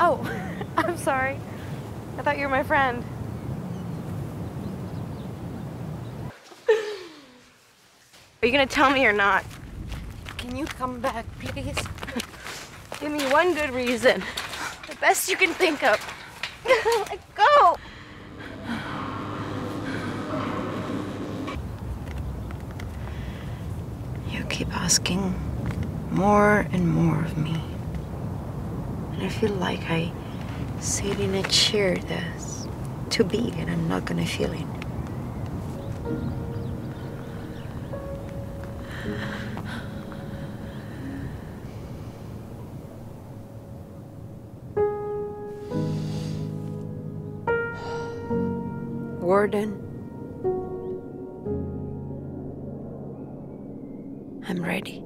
Oh, I'm sorry. I thought you were my friend. Are you gonna tell me or not? Can you come back, please? Give me one good reason. The best you can think of. Let go! You keep asking more and more of me. I feel like I sit in a chair that's too big and I'm not gonna feel it. Warden. I'm ready.